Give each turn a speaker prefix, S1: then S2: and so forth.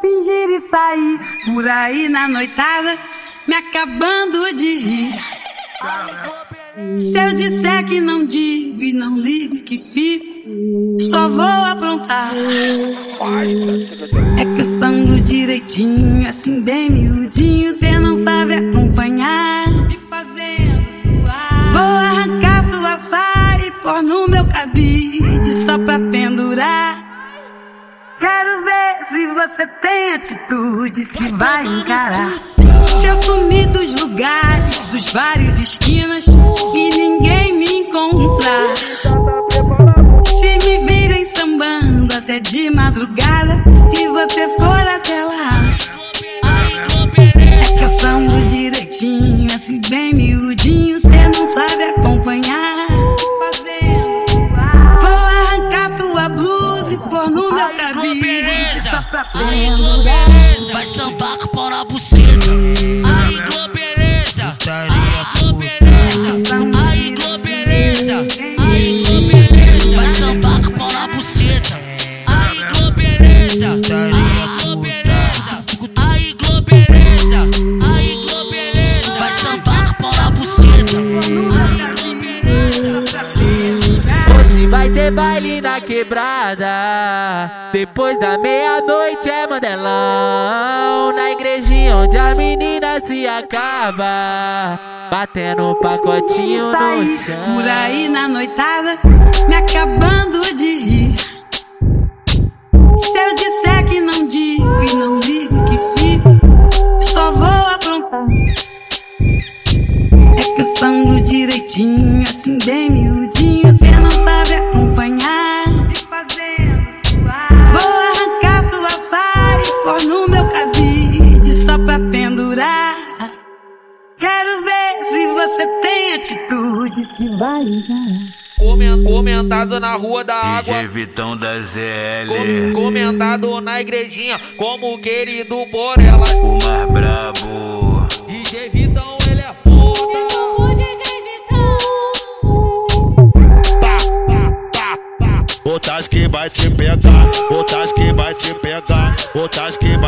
S1: fingir e sair por aí na noitada, me acabando de rir. Se eu disser que não digo e não ligo que fico, só vou aprontar. É caçando direitinho, assim bem miudinho, Quero ver se você tem atitude, se vai encarar. Se eu sumir dos lugares, dos bares, esquinas e ninguém me encontrar. Se me virem sambando até de madrugada só pra pendurar.
S2: Vai sambar com o pau na buceta.
S3: Baile na quebrada. Depois da meia-noite é mandelão. Na igrejinha onde a menina se acaba. Batendo um pacotinho no chão.
S1: por aí na noitada, me acabando de rir. Se eu disser que não digo e não digo que fico, só vou aprontar. É cantando direitinho, você tem atitude, se vai
S3: Comentado na rua da água.
S4: DJ Vitão da
S3: Com-
S4: ZL,
S3: Comentado na igrejinha como querido por ela.
S4: o mais brabo.
S3: DJ Vitão, ele é foda.
S5: Outras que vai te pegar, outras que vai te pegar, outras que vai te